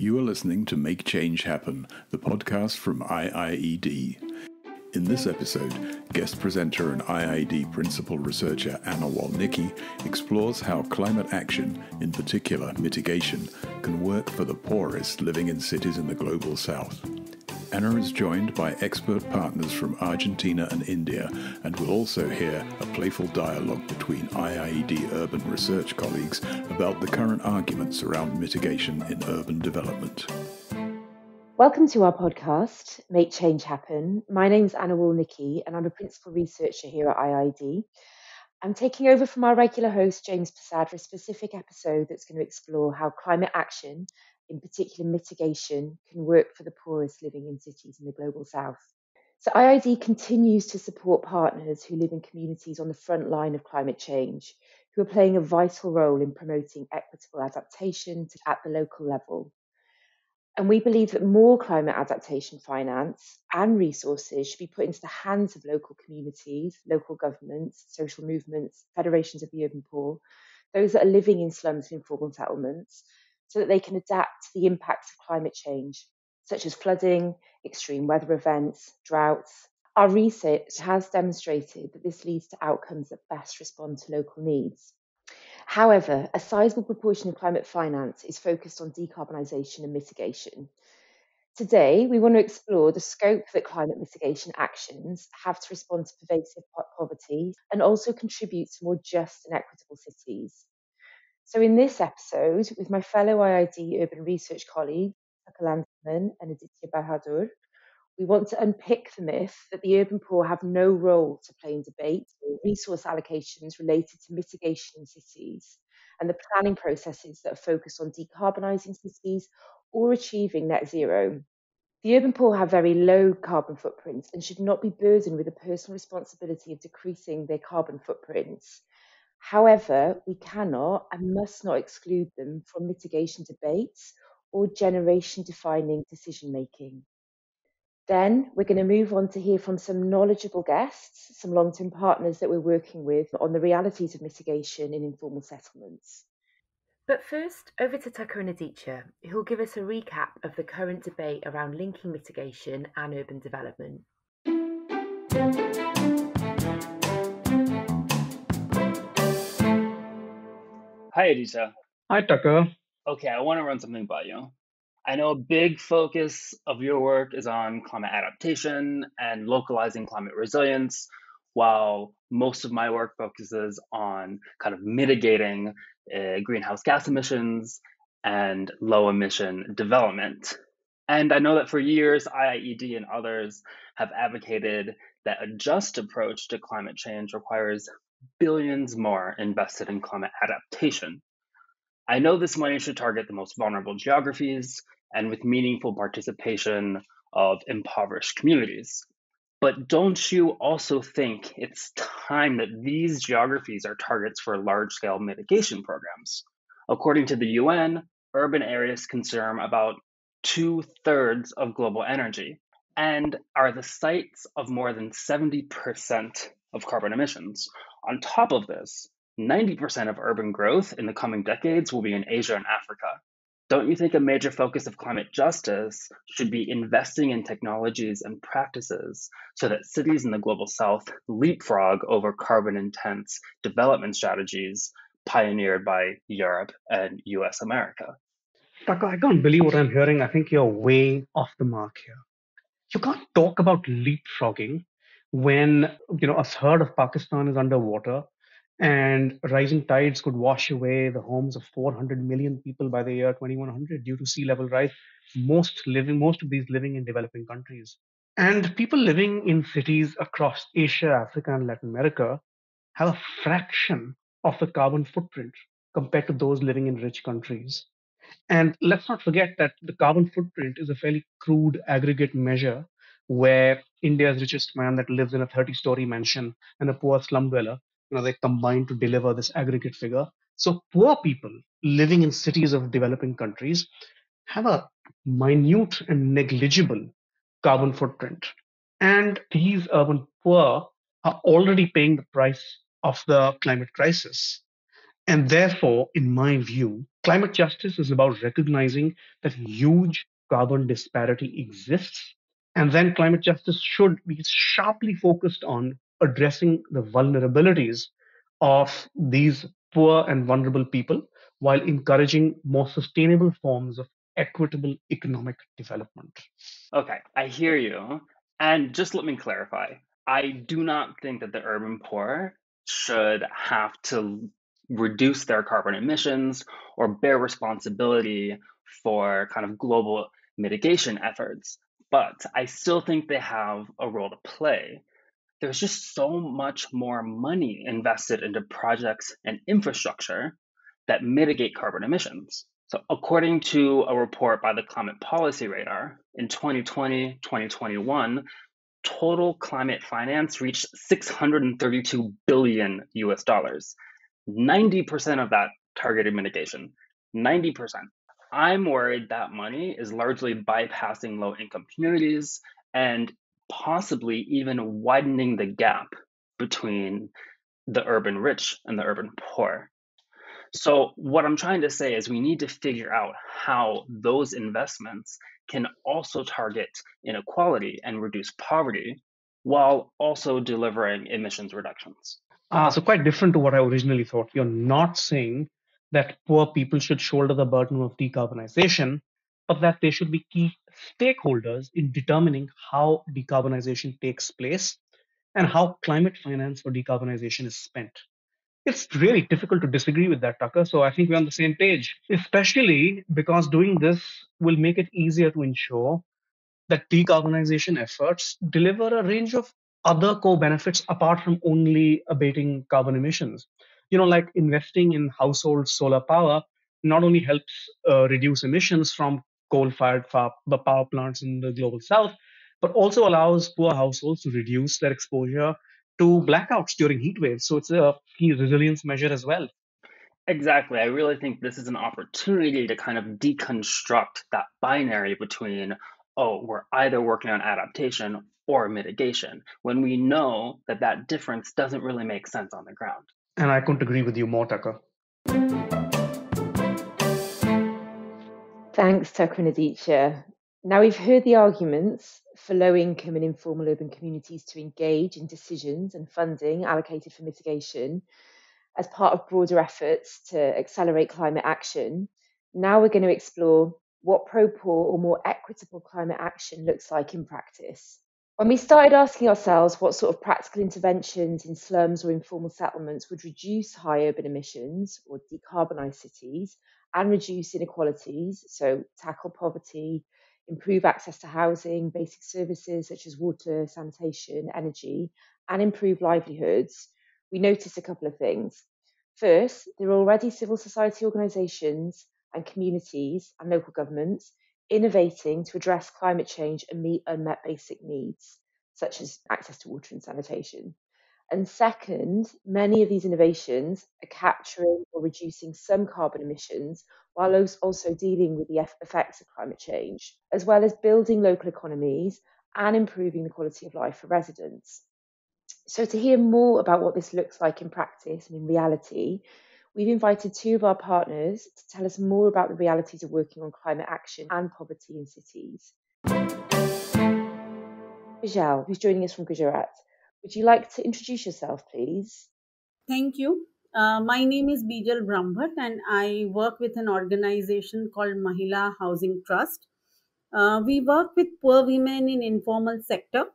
You are listening to Make Change Happen, the podcast from IIED. In this episode, guest presenter and IIED principal researcher Anna Walnycki explores how climate action, in particular mitigation, can work for the poorest living in cities in the global south. Anna is joined by expert partners from Argentina and India, and will also hear a playful dialogue between IIED urban research colleagues about the current arguments around mitigation in urban development. Welcome to our podcast, Make Change Happen. My name is Anna Walnycki, and I'm a principal researcher here at IIED. I'm taking over from our regular host, James Prasad, for a specific episode that's going to explore how climate action in particular mitigation, can work for the poorest living in cities in the global south. So, IIED continues to support partners who live in communities on the front line of climate change, who are playing a vital role in promoting equitable adaptation at the local level. And we believe that more climate adaptation finance and resources should be put into the hands of local communities, local governments, social movements, federations of the urban poor, those that are living in slums and informal settlements, so that they can adapt to the impacts of climate change, such as flooding, extreme weather events, droughts. Our research has demonstrated that this leads to outcomes that best respond to local needs. However, a sizable proportion of climate finance is focused on decarbonisation and mitigation. Today, we want to explore the scope that climate mitigation actions have to respond to pervasive poverty and also contribute to more just and equitable cities. So, in this episode, with my fellow IIED urban research colleague, Tucker Landesman and Aditya Bahadur, we want to unpick the myth that the urban poor have no role to play in debate or resource allocations related to mitigation in cities and the planning processes that are focused on decarbonising cities or achieving net zero. The urban poor have very low carbon footprints and should not be burdened with the personal responsibility of decreasing their carbon footprints. However, we cannot and must not exclude them from mitigation debates or generation defining decision making. Then we're going to move on to hear from some knowledgeable guests, some long term partners that we're working with on the realities of mitigation in informal settlements. But first, over to Tucker and Aditya, who'll give us a recap of the current debate around linking mitigation and urban development. Hi, Aditya. Hi, Tucker. Okay, I want to run something by you. I know a big focus of your work is on climate adaptation and localizing climate resilience, while most of my work focuses on kind of mitigating uh, greenhouse gas emissions and low emission development. And I know that for years, IIED and others have advocated that a just approach to climate change requires billions more invested in climate adaptation. I know this money should target the most vulnerable geographies and with meaningful participation of impoverished communities. But don't you also think it's time that these geographies are targets for large scale mitigation programs? According to the UN, urban areas consume about two thirds of global energy and are the sites of more than 70% of carbon emissions. On top of this, 90% of urban growth in the coming decades will be in Asia and Africa. Don't you think a major focus of climate justice should be investing in technologies and practices so that cities in the global south leapfrog over carbon intense development strategies pioneered by Europe and US America? Tucker, I can't believe what I'm hearing. I think you're way off the mark here. You can't talk about leapfrogging when you know a third of Pakistan is underwater and rising tides could wash away the homes of 400 million people by the year 2100 due to sea level rise most living most of these living in developing countries. And people living in cities across asia africa and latin america have a fraction of the carbon footprint compared to those living in rich countries. And let's not forget that the carbon footprint is a fairly crude aggregate measure where India's richest man that lives in a 30 story mansion and a poor slum dweller, you know, they combine to deliver this aggregate figure. So poor people living in cities of developing countries have a minute and negligible carbon footprint. And these urban poor are already paying the price of the climate crisis. And therefore, in my view, climate justice is about recognizing that huge carbon disparity exists. And then climate justice should be sharply focused on addressing the vulnerabilities of these poor and vulnerable people while encouraging more sustainable forms of equitable economic development. Okay, I hear you. And just let me clarify I do not think that the urban poor should have to reduce their carbon emissions or bear responsibility for kind of global mitigation efforts. But I still think they have a role to play. There's just so much more money invested into projects and infrastructure that mitigate carbon emissions. So, according to a report by the Climate Policy Radar, in 2020 2021, total climate finance reached 632 billion US dollars. 90% of that targeted mitigation. 90%. I'm worried that money is largely bypassing low income communities and possibly even widening the gap between the urban rich and the urban poor. So, what I'm trying to say is we need to figure out how those investments can also target inequality and reduce poverty while also delivering emissions reductions. Uh, so, quite different to what I originally thought. You're not saying that poor people should shoulder the burden of decarbonization, but that they should be key stakeholders in determining how decarbonization takes place and how climate finance for decarbonization is spent. It's really difficult to disagree with that, Tucker. So I think we're on the same page, especially because doing this will make it easier to ensure that decarbonization efforts deliver a range of other co benefits apart from only abating carbon emissions. You know, like investing in household solar power not only helps uh, reduce emissions from coal-fired power plants in the global south, but also allows poor households to reduce their exposure to blackouts during heat waves. So it's a key resilience measure as well. Exactly. I really think this is an opportunity to kind of deconstruct that binary between, oh, we're either working on adaptation or mitigation, when we know that that difference doesn't really make sense on the ground. And I couldn't agree with you more, Tucker. Thanks, Tucker and Aditya. Now we've heard the arguments for low income and informal urban communities to engage in decisions and funding allocated for mitigation as part of broader efforts to accelerate climate action. Now we're going to explore what pro poor or more equitable climate action looks like in practice. When we started asking ourselves what sort of practical interventions in slums or informal settlements would reduce high urban emissions or decarbonise cities and reduce inequalities, so tackle poverty, improve access to housing, basic services such as water, sanitation, energy, and improve livelihoods, we noticed a couple of things. First, there are already civil society organisations and communities and local governments innovating to address climate change and meet unmet basic needs, such as access to water and sanitation. And second, many of these innovations are capturing or reducing some carbon emissions while also dealing with the effects of climate change, as well as building local economies and improving the quality of life for residents. So, to hear more about what this looks like in practice and in reality, we've invited two of our partners to tell us more about the realities of working on climate action and poverty in cities. Bijal, who's joining us from Gujarat, would you like to introduce yourself, please? Thank you. Uh, my name is Bijal Brahmbhatt and I work with an organization called Mahila Housing Trust. Uh, we work with poor women in informal sector,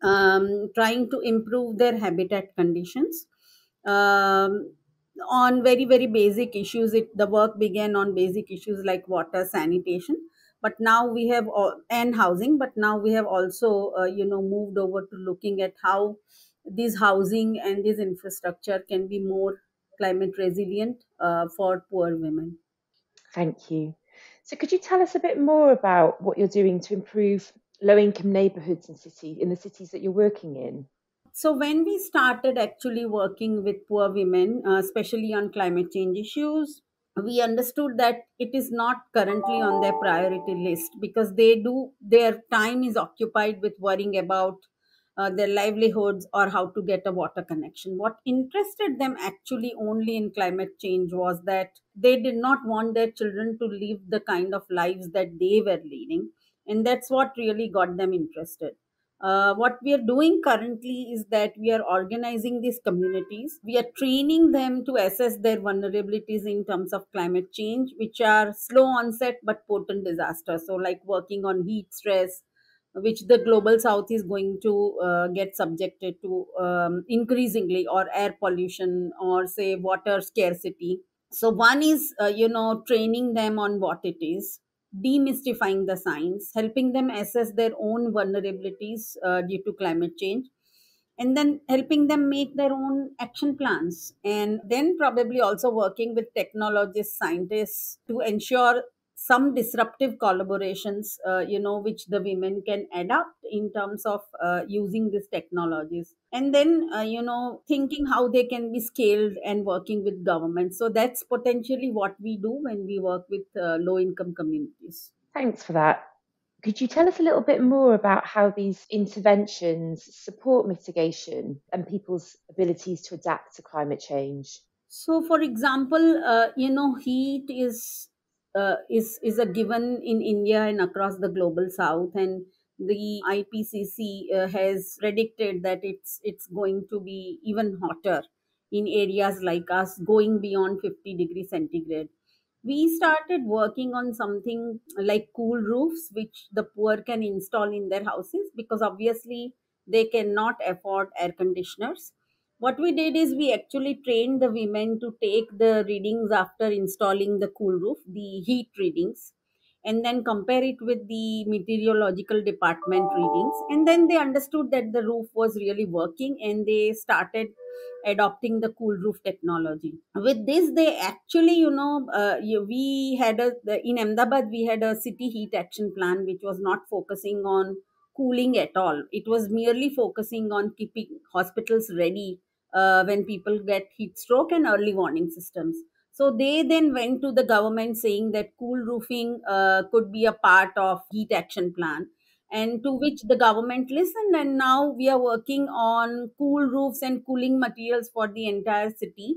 um, trying to improve their habitat conditions. Um, on very very basic issues. It the work began on basic issues like water sanitation but now we have all, and housing but now we have also uh, you know moved over to looking at how this housing and this infrastructure can be more climate resilient uh, for poor women. Thank you. So could you tell us a bit more about what you're doing to improve low income neighborhoods in cities in the cities that you're working in so when we started actually working with poor women uh, especially on climate change issues we understood that it is not currently on their priority list because they do their time is occupied with worrying about uh, their livelihoods or how to get a water connection. What interested them actually only in climate change was that they did not want their children to live the kind of lives that they were leading. And that's what really got them interested. Uh, what we are doing currently is that we are organizing these communities. We are training them to assess their vulnerabilities in terms of climate change, which are slow onset but potent disasters. So, like working on heat stress, which the global south is going to uh, get subjected to um, increasingly, or air pollution, or say water scarcity. So, one is, uh, you know, training them on what it is demystifying the science, helping them assess their own vulnerabilities uh, due to climate change, and then helping them make their own action plans. And then probably also working with technologists, scientists to ensure some disruptive collaborations, uh, you know, which the women can adapt in terms of uh, using these technologies. And then, uh, you know, thinking how they can be scaled and working with government. So that's potentially what we do when we work with uh, low income communities. Thanks for that. Could you tell us a little bit more about how these interventions support mitigation and people's abilities to adapt to climate change? So, for example, uh, you know, heat is uh, is is a given in India and across the global south. And the IPCC uh, has predicted that it's it's going to be even hotter in areas like us going beyond 50 degrees centigrade. We started working on something like cool roofs which the poor can install in their houses because obviously they cannot afford air conditioners what we did is we actually trained the women to take the readings after installing the cool roof, the heat readings, and then compare it with the meteorological department readings. And then they understood that the roof was really working and they started adopting the cool roof technology. With this, they actually, you know, uh, we had a, in Ahmedabad, we had a city heat action plan which was not focusing on cooling at all. It was merely focusing on keeping hospitals ready uh, when people get heat stroke and early warning systems. So they then went to the government saying that cool roofing uh, could be a part of heat action plan and to which the government listened and now we are working on cool roofs and cooling materials for the entire city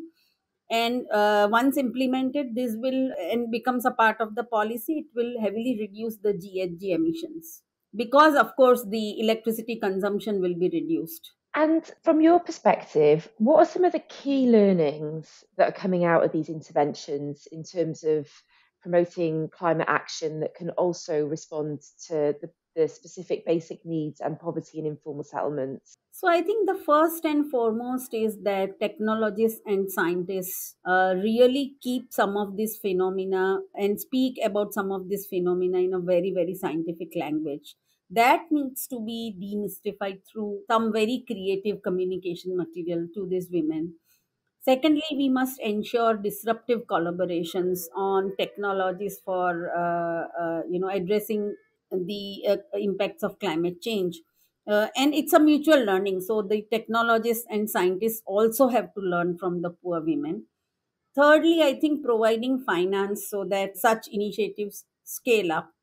and uh, once implemented this will and becomes a part of the policy it will heavily reduce the ghg emissions because of course the electricity consumption will be reduced and from your perspective what are some of the key learnings that are coming out of these interventions in terms of promoting climate action that can also respond to the, the specific basic needs and poverty in informal settlements so I think the first and foremost is that technologists and scientists uh, really keep some of these phenomena and speak about some of these phenomena in a very, very scientific language. That needs to be demystified through some very creative communication material to these women. Secondly, we must ensure disruptive collaborations on technologies for uh, uh, you know addressing the uh, impacts of climate change. Uh, and it's a mutual learning so the technologists and scientists also have to learn from the poor women. Thirdly i think providing finance so that such initiatives scale up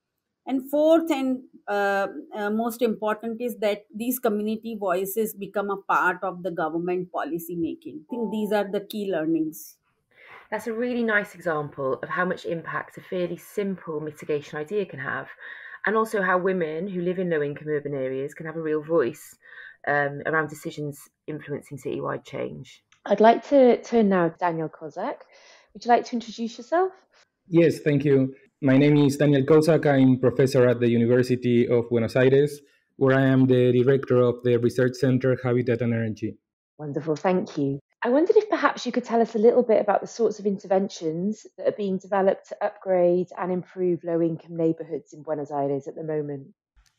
and fourth and uh, uh, most important is that these community voices become a part of the government policy making i think these are the key learnings that's a really nice example of how much impact a fairly simple mitigation idea can have and also how women who live in low income urban areas can have a real voice um, around decisions influencing citywide change. I'd like to turn now to Daniel Kozak. Would you like to introduce yourself? Yes, thank you. My name is Daniel Kozak. I'm professor at the University of Buenos Aires, where I am the director of the Research Center Habitat and Energy. Wonderful, thank you. I wondered if perhaps you could tell us a little bit about the sorts of interventions that are being developed to upgrade and improve low income neighborhoods in Buenos Aires at the moment.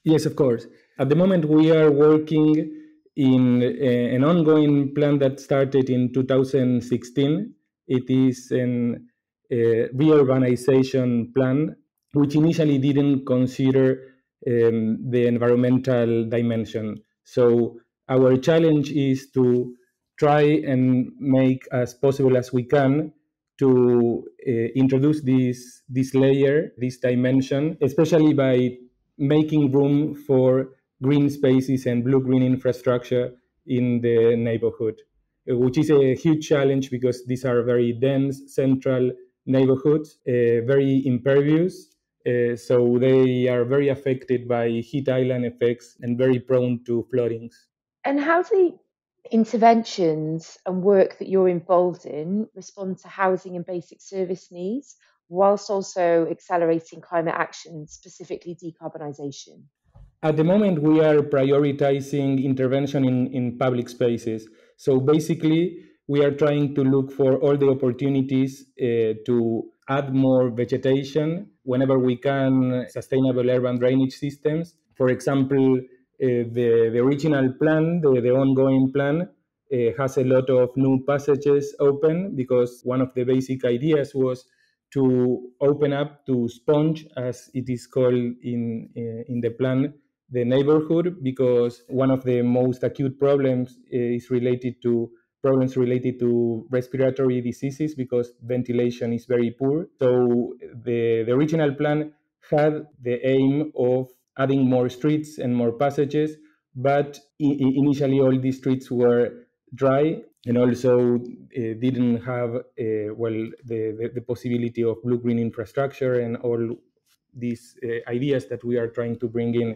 Yes, of course. At the moment, we are working in a, an ongoing plan that started in 2016. It is an, reurbanization plan, which initially didn't consider um, the environmental dimension. So, our challenge is to try and make as possible as we can to uh, introduce this this layer, this dimension, especially by making room for green spaces and blue green infrastructure in the neighborhood, uh, which is a huge challenge because these are very dense central neighborhoods, uh, very impervious. Uh, so they are very affected by heat island effects and very prone to floodings. And how do the interventions and work that you're involved in respond to housing and basic service needs, whilst also accelerating climate action, specifically decarbonisation? At the moment, we are prioritizing intervention in, in public spaces. So basically, we are trying to look for all the opportunities uh, to add more vegetation whenever we can, sustainable urban drainage systems. For example, uh, the, the original plan, the, the ongoing plan, uh, has a lot of new passages open because one of the basic ideas was to open up to sponge, as it is called in, uh, in the plan, the neighborhood because one of the most acute problems is related to problems related to respiratory diseases because ventilation is very poor. So the, the original plan had the aim of adding more streets and more passages, but I- initially all these streets were dry and also uh, didn't have uh, well the, the, the, possibility of blue green infrastructure and all these uh, ideas that we are trying to bring in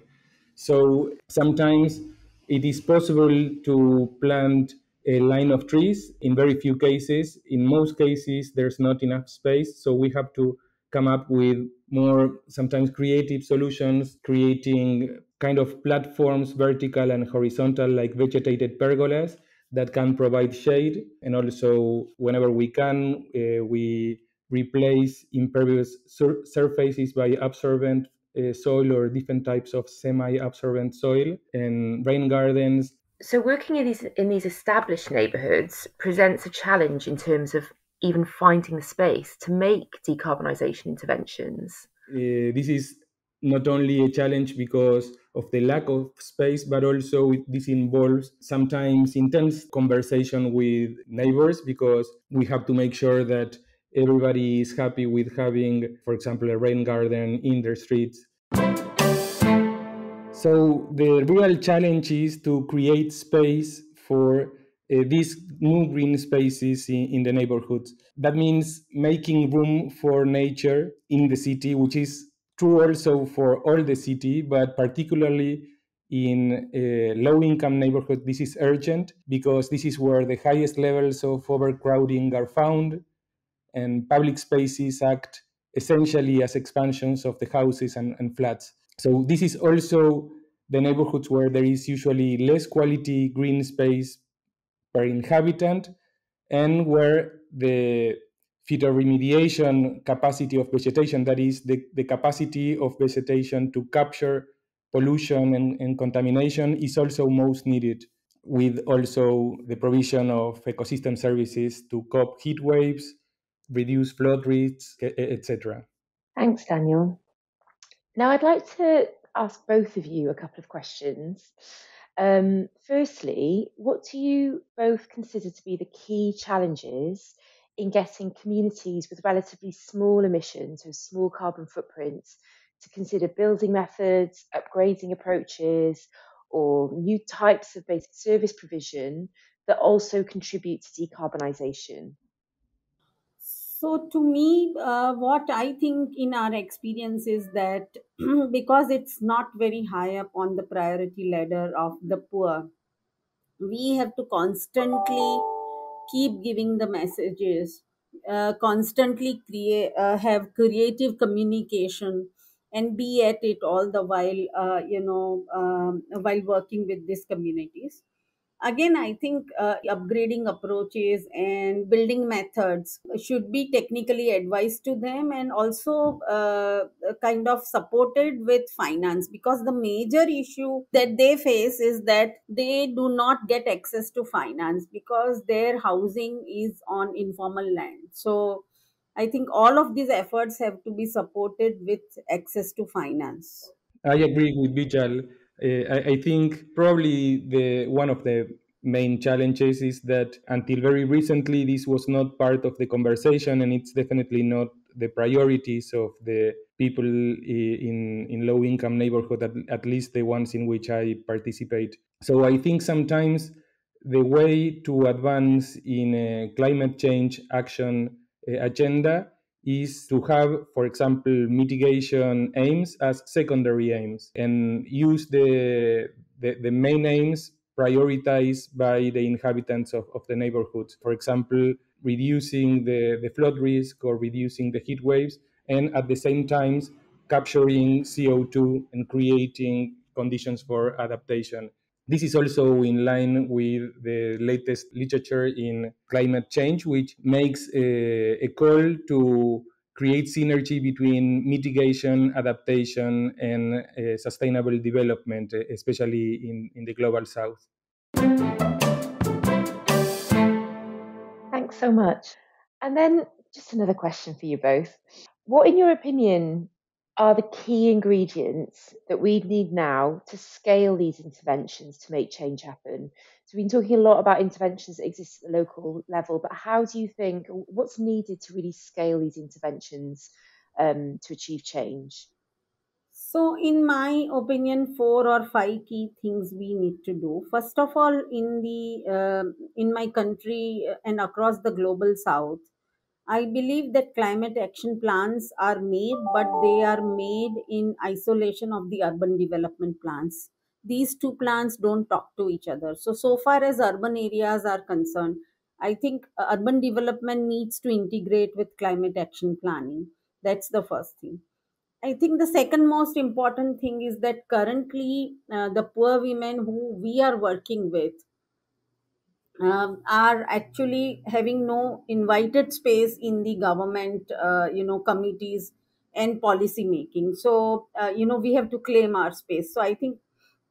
so sometimes it is possible to plant a line of trees in very few cases. In most cases, there's not enough space. So we have to come up with more sometimes creative solutions, creating kind of platforms, vertical and horizontal, like vegetated pergolas that can provide shade. And also, whenever we can, uh, we replace impervious sur- surfaces by absorbent uh, soil or different types of semi-absorbent soil and rain gardens. So working in these in these established neighbourhoods presents a challenge in terms of even finding the space to make decarbonisation interventions. Uh, this is not only a challenge because of the lack of space, but also this involves sometimes intense conversation with neighbors because we have to make sure that everybody is happy with having, for example, a rain garden in their streets. So the real challenge is to create space for uh, these new green spaces in, in, the neighborhoods. That means making room for nature in the city, which is true also for all the city, but particularly in uh, low income neighborhoods, this is urgent because this is where the highest levels of overcrowding are found and public spaces act essentially as expansions of the houses and, and flats. So this is also the neighborhoods where there is usually less quality green space per inhabitant and where the phytoremediation capacity of vegetation, that is the, the capacity of vegetation to capture pollution and, and contamination is also most needed with also the provision of ecosystem services to cope heat waves reduce flood risks, etc. Thanks, Daniel. Now, I'd like to ask both of you a couple of questions. Um, firstly, what do you both consider to be the key challenges in getting communities with relatively small emissions or small carbon footprints to consider building methods, upgrading approaches, or new types of basic service provision that also contribute to decarbonisation? So, to me, uh, what I think in our experience is that because it's not very high up on the priority ladder of the poor, we have to constantly keep giving the messages, uh, constantly create, uh, have creative communication, and be at it all the while, uh, you know, um, while working with these communities again i think uh, upgrading approaches and building methods should be technically advised to them and also uh, kind of supported with finance because the major issue that they face is that they do not get access to finance because their housing is on informal land. So i think all of these efforts have to be supported with access to finance. I agree with Bijal I, I, think probably the one of the main challenges is that until very recently this was not part of the conversation and it's definitely not the priorities of the people in in low income neighborhood at, at least the ones in which i participate. So i think sometimes the way to advance in a climate change action uh, agenda is to have, for example, mitigation aims as secondary aims and use the, the, the main aims prioritized by the inhabitants of, of the neighborhoods. For example, reducing the, the flood risk or reducing the heat waves, and at the same time, capturing CO2 and creating conditions for adaptation. This is also in line with the latest literature in climate change, which makes a, a call to create synergy between mitigation, adaptation, and uh, sustainable development, especially in, in the global south. Thanks so much. And then just another question for you both. What, in your opinion, are the key ingredients that we need now to scale these interventions to make change happen? So we've been talking a lot about interventions that exist at the local level, but how do you think what's needed to really scale these interventions um, to achieve change? So, in my opinion, four or five key things we need to do. First of all, in the uh, in my country and across the global south, I believe that climate action plans are made, but they are made in isolation of the urban development plans. These two plans don't talk to each other. So, so far as urban areas are concerned, I think uh, urban development needs to integrate with climate action planning. That's the first thing. I think the second most important thing is that currently uh, the poor women who we are working with um, are actually having no invited space in the government, uh, you know, committees and policy making. So, uh, you know, we have to claim our space. So, I think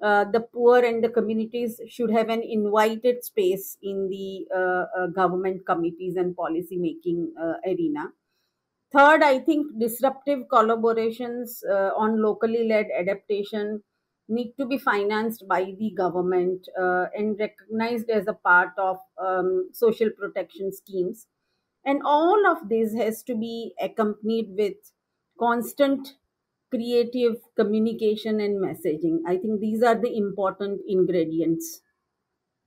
uh, the poor and the communities should have an invited space in the uh, uh, government committees and policy making uh, arena. Third, I think disruptive collaborations on locally led adaptation need to be financed by the government uh, and recognized as a part of um, social protection schemes. And all of this has to be accompanied with constant creative communication and messaging. I think these are the important ingredients.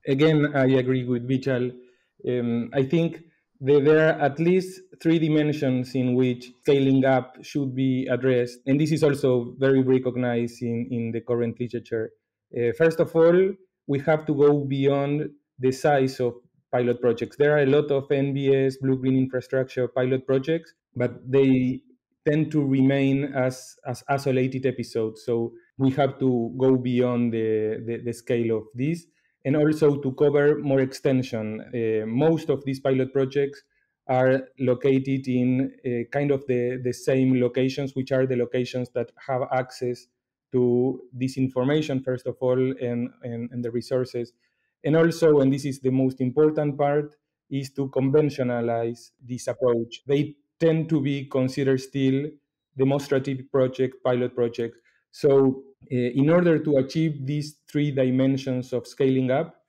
Again, I agree with Bijal. Um, I think there are at least three dimensions in which scaling up should be addressed. And this is also very recognized in, in the current literature. Uh, first of all, we have to go beyond the size of pilot projects. There are a lot of NBS, blue green infrastructure pilot projects, but they tend to remain as, as isolated episodes. So we have to go beyond the, the, the scale of this and also to cover more extension. Uh, most of these pilot projects are located in uh, kind of the, the same locations, which are the locations that have access to this information, first of all, and, and, and the resources. And also, and this is the most important part, is to conventionalize this approach. They tend to be considered still demonstrative project, pilot projects. So in order to achieve these three dimensions of scaling up,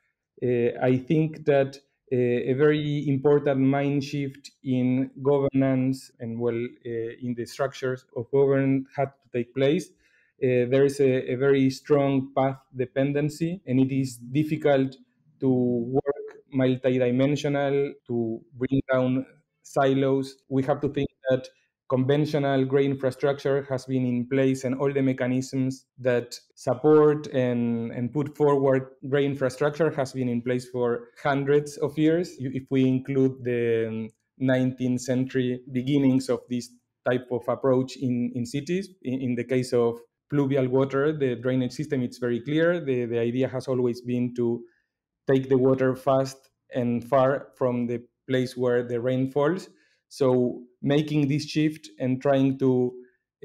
uh, I think that uh, a very important mind shift in governance and well in the structures of government had to take place. Uh, there is a, a, very strong path dependency, and it is difficult to work multidimensional to bring down silos. We have to think that conventional gray infrastructure has been in place and all the mechanisms that support and, and put forward gray infrastructure has been in place for hundreds of years. If we include the um, 19th century beginnings of this type of approach in, in cities in, in the case of pluvial water the drainage system it's very clear. The, the idea has always been to take the water fast and far from the place where the rain falls so making this shift and trying to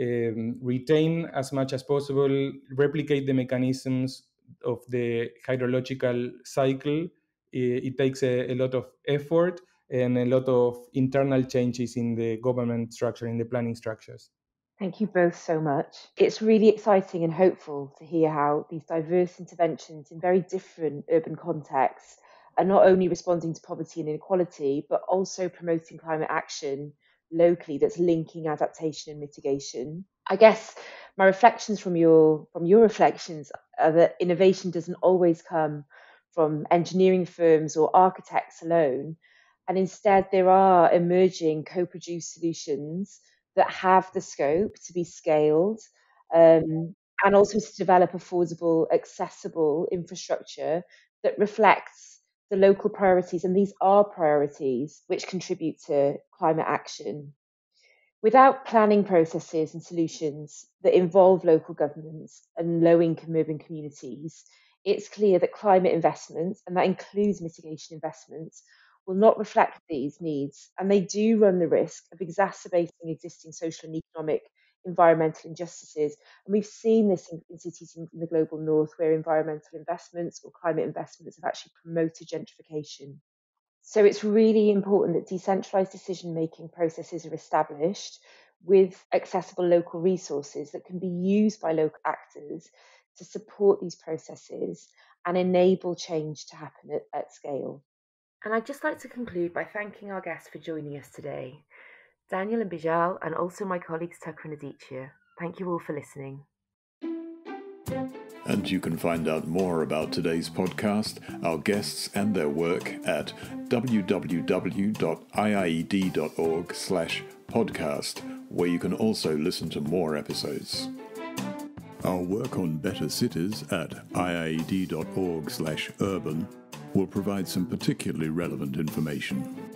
um, retain as much as possible, replicate the mechanisms of the hydrological cycle, it, it takes a, a, lot of effort and a lot of internal changes in the government structure, in the planning structures. Thank you both so much. It's really exciting and hopeful to hear how these diverse interventions in very different urban contexts are not only responding to poverty and inequality, but also promoting climate action locally that's linking adaptation and mitigation. I guess my reflections from your from your reflections are that innovation doesn't always come from engineering firms or architects alone, and instead there are emerging co-produced solutions that have the scope to be scaled um, and also to develop affordable, accessible infrastructure that reflects the local priorities, and these are priorities which contribute to climate action. Without planning processes and solutions that involve local governments and low income urban communities, it's clear that climate investments, and that includes mitigation investments, will not reflect these needs, and they do run the risk of exacerbating existing social and economic environmental injustices. And we've seen this in, in cities in, in the global north where environmental investments or climate investments have actually promoted gentrification. So it's really important that decentralized decision making processes are established with accessible local resources that can be used by local actors to support these processes and enable change to happen at, at scale. And I'd just like to conclude by thanking our guests for joining us today, Daniel and Bijal, and also my colleagues Tucker and Aditya. Thank you all for listening. And you can find out more about today's podcast, our guests and their work at www.iied.org slash podcast, where you can also listen to more episodes. Our work on better cities at iied.org slash urban will provide some particularly relevant information.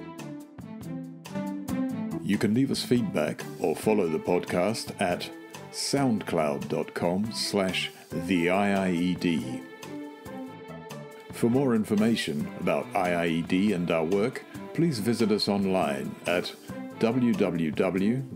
You can leave us feedback or follow the podcast at soundcloud.com slash the IIED. For more information about IIED and our work, please visit us online at www.iied.org.